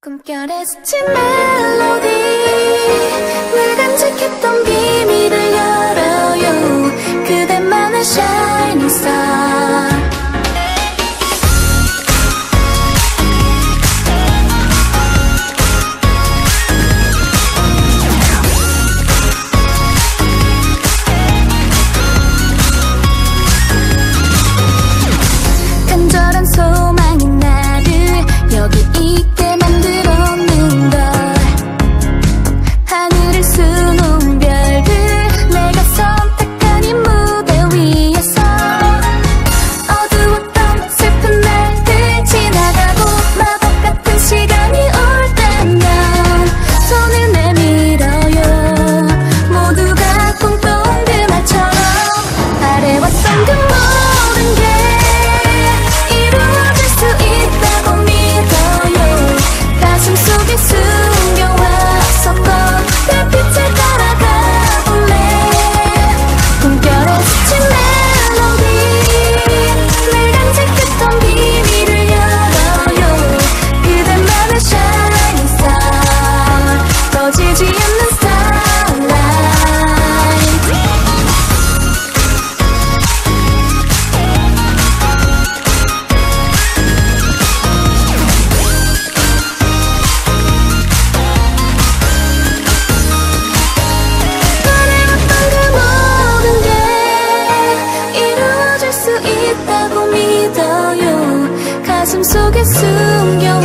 꿈결에 스친 멜로디. 거라고 믿어요. 가슴 속에 숨겨왔었던